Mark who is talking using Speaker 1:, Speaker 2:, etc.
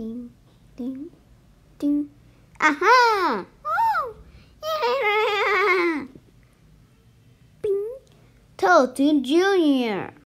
Speaker 1: ding, ding, ding. Aha! Oh! Yeah! Bing! Toad Junior.